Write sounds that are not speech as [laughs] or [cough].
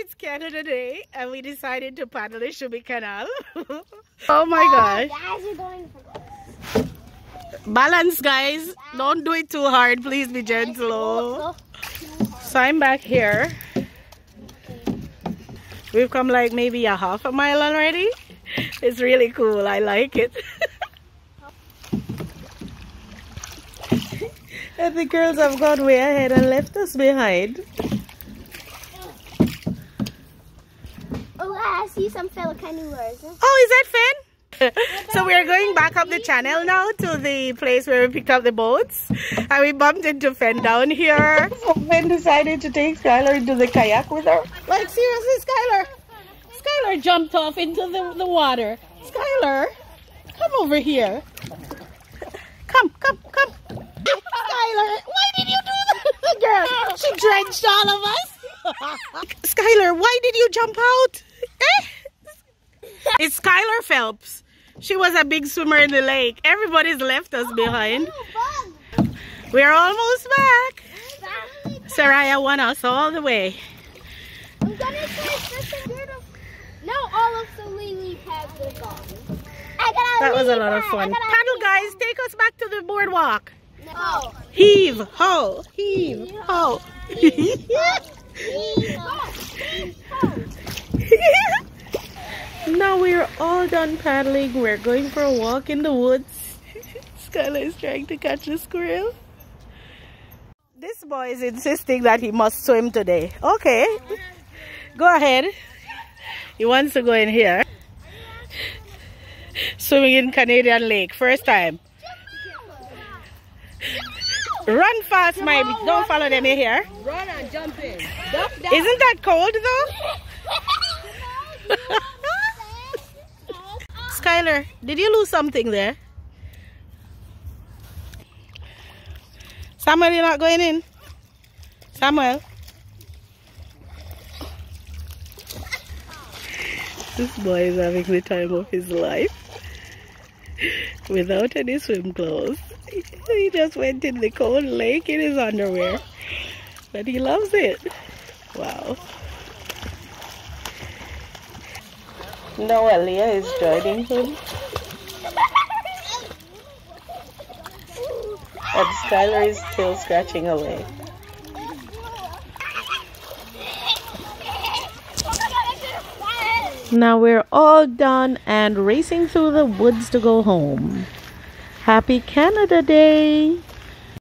it's Canada Day and we decided to paddle the Shubie Canal. [laughs] oh my gosh. Going for Balance, guys. Don't do it too hard. Please be gentle. So I'm back here. We've come like maybe a half a mile already. It's really cool. I like it. [laughs] and the girls have gone way ahead and left us behind. I see some fellow canoers. Oh, is that Finn? [laughs] so we are going back up the channel now to the place where we picked up the boats. And we bumped into Fen down here. [laughs] Fen decided to take Skylar into the kayak with her. Like seriously, Skylar. Skylar jumped off into the, the water. Skylar, come over here. Come, come, come. Skylar, why did you do that? Girl, [laughs] she drenched all of us. Skylar, why did you jump out? Eh? It's Skylar Phelps. She was a big swimmer in the lake. Everybody's left us behind. We're almost back. Saraya won us all the way. I'm gonna say No, all of the lily pads are gone. That was a lot of fun. Paddle guys, take us back to the boardwalk. No. Heave, ho, heave, ho. [laughs] Now we're all done paddling. We're going for a walk in the woods. [laughs] Skylar is trying to catch a squirrel. This boy is insisting that he must swim today. Okay, go ahead. He wants to go in here. [laughs] Swimming in Canadian Lake, first time. Run fast, my don't follow them in here. Run and jump in. Isn't that cold though? [laughs] Skylar, did you lose something there? Samuel, you're not going in? Samuel? This boy is having the time of his life. Without any swim clothes. [laughs] He just went in the cold lake in his underwear. But he loves it. Wow. Noelia is joining him. And Skylar is still scratching away. Now we're all done and racing through the woods to go home. Happy Canada Day!